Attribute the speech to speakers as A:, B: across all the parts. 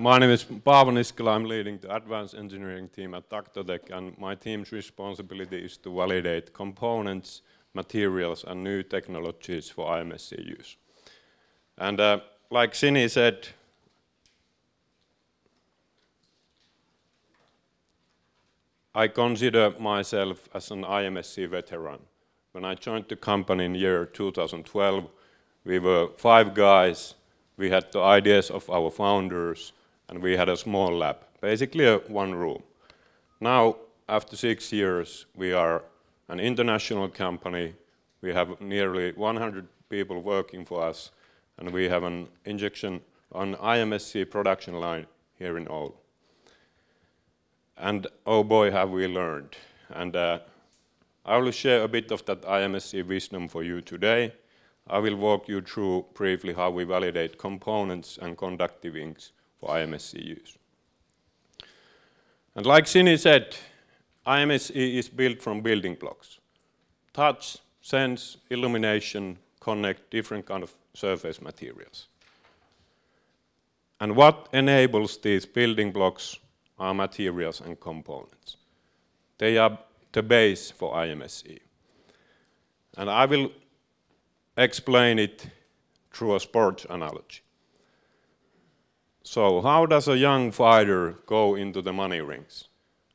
A: My name is Paavo Niskala. I'm leading the advanced engineering team at TactoTek, and my team's responsibility is to validate components, materials, and new technologies for IMSE use. And uh, like Sini said, I consider myself as an IMSE veteran. When I joined the company in year 2012, we were five guys. We had the ideas of our founders, and we had a small lab, basically a one room. Now, after six years, we are an international company. We have nearly 100 people working for us, and we have an injection on IMSE production line here in Oulu. And oh boy, have we learned. And uh, I will share a bit of that IMSE wisdom for you today. I will walk you through briefly how we validate components and conductive inks for IMSE use. And like Sini said, IMSE is built from building blocks. Touch, sense, illumination, connect different kind of surface materials. And what enables these building blocks are materials and components. They are the base for IMSE. And I will explain it through a sports analogy. So how does a young fighter go into the money rings?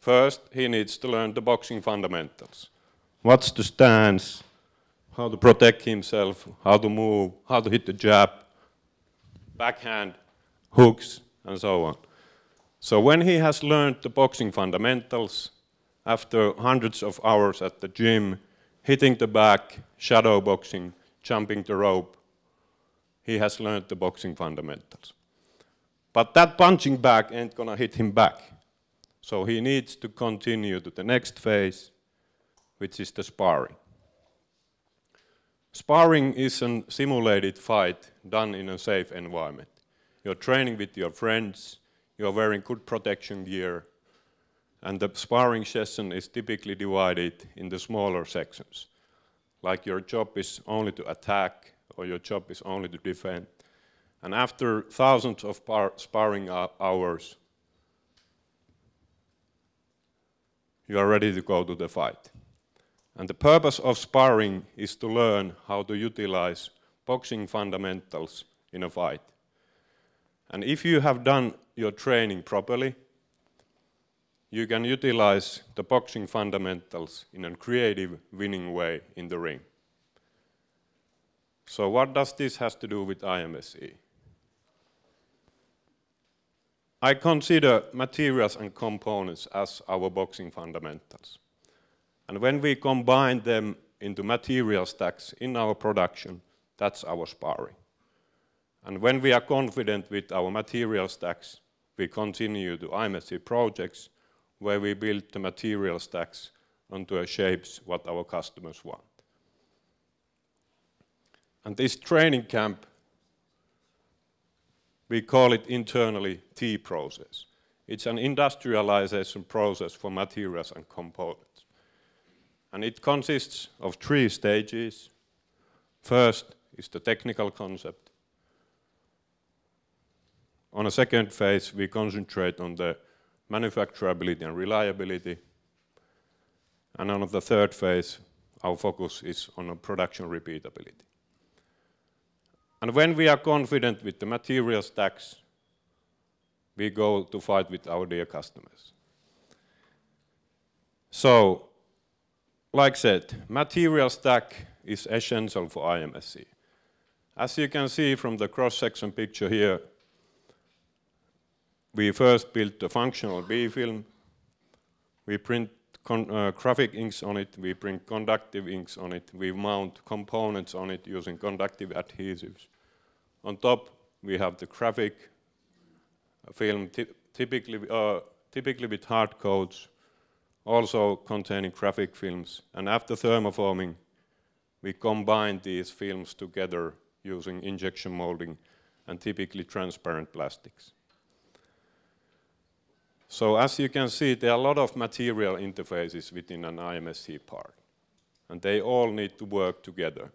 A: First, he needs to learn the boxing fundamentals. What's the stance, how to protect himself, how to move, how to hit the jab, backhand, hooks, and so on. So when he has learned the boxing fundamentals, after hundreds of hours at the gym, hitting the back, shadow boxing, jumping the rope, he has learned the boxing fundamentals. But that punching bag ain't gonna hit him back. So he needs to continue to the next phase, which is the sparring. Sparring is a simulated fight done in a safe environment. You're training with your friends, you're wearing good protection gear, and the sparring session is typically divided into smaller sections. Like your job is only to attack, or your job is only to defend. And after thousands of sparring hours, you are ready to go to the fight. And the purpose of sparring is to learn how to utilize boxing fundamentals in a fight. And if you have done your training properly, you can utilize the boxing fundamentals in a creative, winning way in the ring. So what does this has to do with IMSE? I consider materials and components as our boxing fundamentals. And when we combine them into material stacks in our production, that's our sparring. And when we are confident with our material stacks, we continue to IMSE projects where we build the material stacks onto a shapes what our customers want. And this training camp, we call it internally T process. It's an industrialization process for materials and components. And it consists of three stages. First is the technical concept. On a second phase, we concentrate on the manufacturability and reliability. And on the third phase, our focus is on production repeatability. And when we are confident with the material stacks, we go to fight with our dear customers. So, like I said, material stack is essential for IMSE. As you can see from the cross-section picture here, we first built a functional B-film. We print uh, graphic inks on it, we print conductive inks on it, we mount components on it using conductive adhesives. On top, we have the graphic film, typically, uh, typically with hard coats, also containing graphic films. And after thermoforming, we combine these films together using injection molding and typically transparent plastics. So as you can see, there are a lot of material interfaces within an IMSE part, and they all need to work together.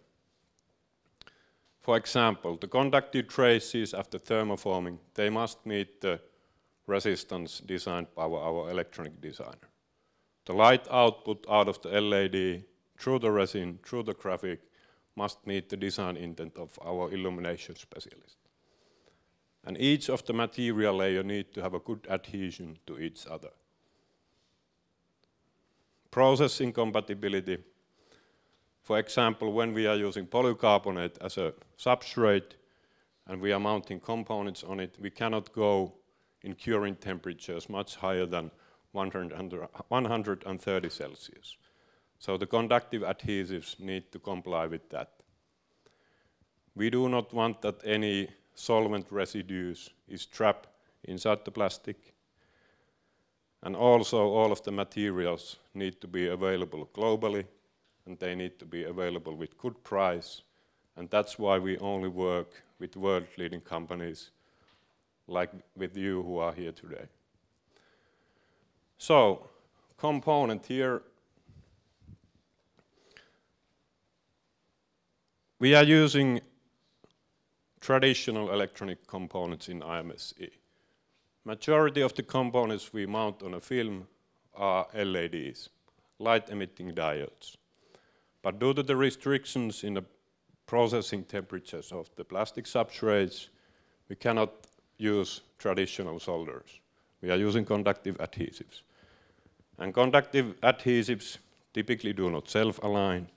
A: For example, the conductive traces after thermoforming, they must meet the resistance designed by our, electronic designer. The light output out of the LED through the resin, through the graphic, must meet the design intent of our illumination specialist. And each of the material layer need to have a good adhesion to each other. Processing compatibility. For example, when we are using polycarbonate as a substrate and we are mounting components on it, we cannot go in curing temperatures much higher than 130 Celsius. So the conductive adhesives need to comply with that. We do not want that any solvent residues is trapped inside the plastic. And also all of the materials need to be available globally and they need to be available with good price. And that's why we only work with world leading companies like with you who are here today. So, component here. We are using traditional electronic components in IMSE. Majority of the components we mount on a film are LEDs, light emitting diodes. But due to the restrictions in the processing temperatures of the plastic substrates, we cannot use traditional solders. We are using conductive adhesives. And conductive adhesives typically do not self-align,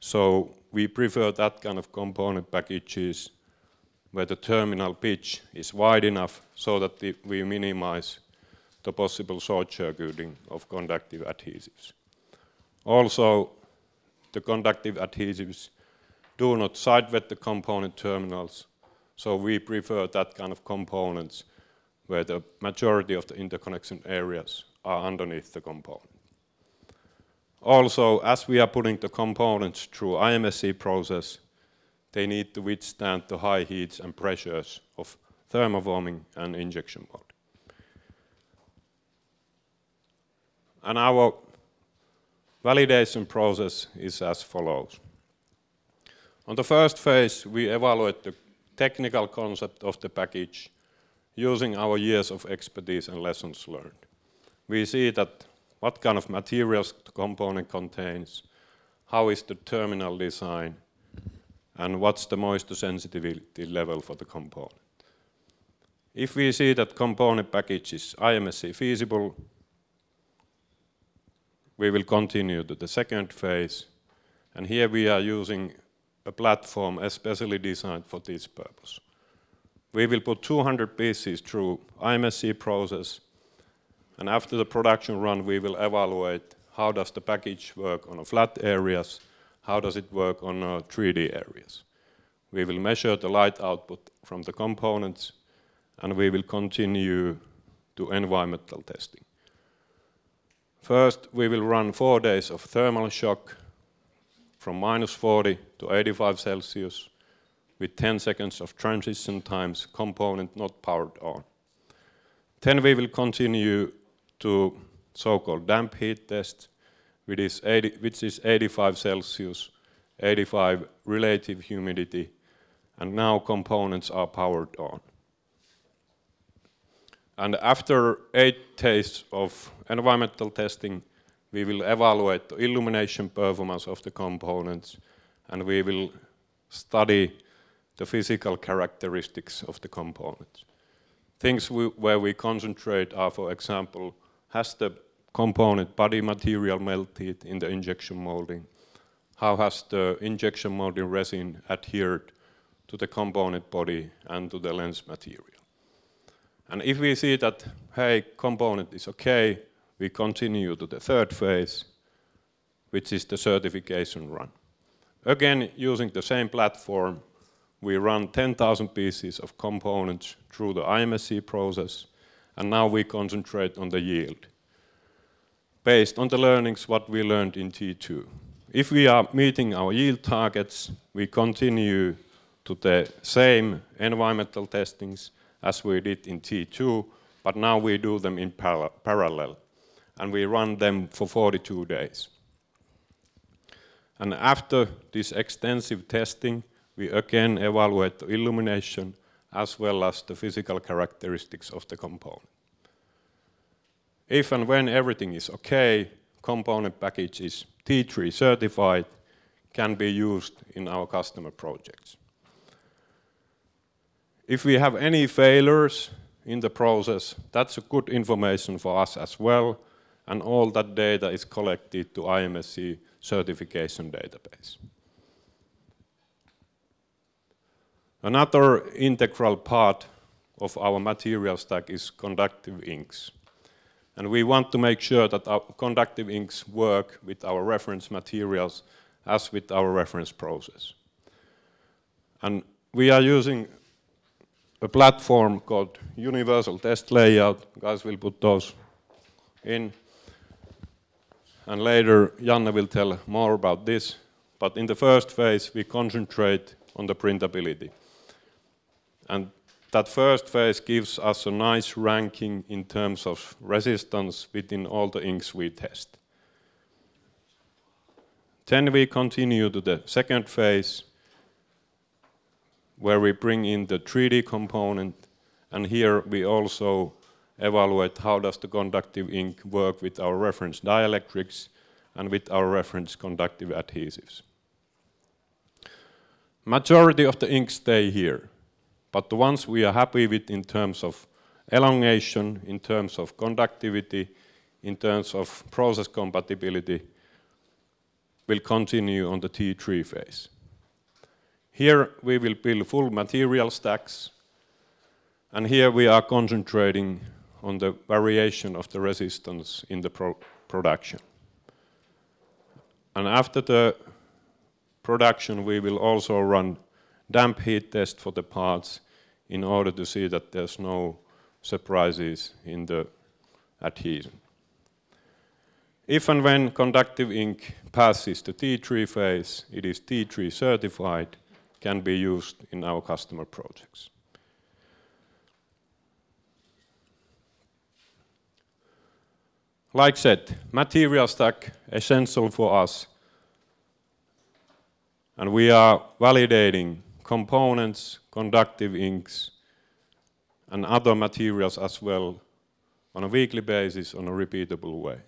A: so we prefer that kind of component packages where the terminal pitch is wide enough so that the, we minimize the possible short circuiting of conductive adhesives. Also, the conductive adhesives do not side wet the component terminals, so we prefer that kind of components where the majority of the interconnection areas are underneath the component. Also, as we are putting the components through IMSE process, they need to withstand the high heats and pressures of thermoforming and injection molding. And our validation process is as follows. On the first phase, we evaluate the technical concept of the package using our years of expertise and lessons learned. We see that what kind of materials the component contains, how is the terminal design, and what's the moisture sensitivity level for the component. If we see that component package is IMSE feasible, we will continue to the second phase, and here we are using a platform especially designed for this purpose. We will put 200 pieces through IMSE process, and after the production run, we will evaluate how does the package work on flat areas how does it work on uh, 3D areas. We will measure the light output from the components and we will continue to environmental testing. First, we will run four days of thermal shock from minus 40 to 85 Celsius with 10 seconds of transition times, component not powered on. Then we will continue to so-called damp heat test which is, 80, which is 85 Celsius, 85 relative humidity, and now components are powered on. And after eight days of environmental testing, we will evaluate the illumination performance of the components, and we will study the physical characteristics of the components. Things we, where we concentrate are, for example, has the component body material melted in the injection molding? How has the injection molding resin adhered to the component body and to the lens material? And if we see that, hey, component is okay, we continue to the third phase, which is the certification run. Again, using the same platform, we run 10,000 pieces of components through the IMSE process, and now we concentrate on the yield based on the learnings what we learned in T2. If we are meeting our yield targets, we continue to the same environmental testings as we did in T2, but now we do them in par parallel, and we run them for 42 days. And after this extensive testing, we again evaluate the illumination as well as the physical characteristics of the component. If and when everything is okay, component package is T3 certified, can be used in our customer projects. If we have any failures in the process, that's a good information for us as well, and all that data is collected to IMSE certification database. Another integral part of our material stack is conductive inks. And we want to make sure that our conductive inks work with our reference materials as with our reference process. And we are using a platform called Universal Test Layout. Guys will put those in. And later, Janne will tell more about this. But in the first phase, we concentrate on the printability. And that first phase gives us a nice ranking in terms of resistance within all the inks we test. Then we continue to the second phase, where we bring in the 3D component, and here we also evaluate how does the conductive ink work with our reference dielectrics and with our reference conductive adhesives. Majority of the inks stay here, but the ones we are happy with in terms of elongation, in terms of conductivity, in terms of process compatibility, will continue on the T3 phase. Here we will build full material stacks, and here we are concentrating on the variation of the resistance in the pro production. And after the production, we will also run damp heat test for the parts in order to see that there's no surprises in the adhesion. If and when conductive ink passes the T3 phase, it is T3 certified, can be used in our customer projects. Like said, material stack essential for us, and we are validating components, conductive inks, and other materials as well on a weekly basis on a repeatable way.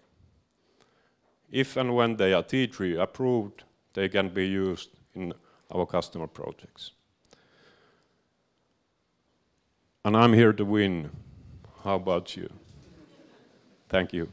A: If and when they are T3 approved, they can be used in our customer projects. And I'm here to win. How about you? Thank you.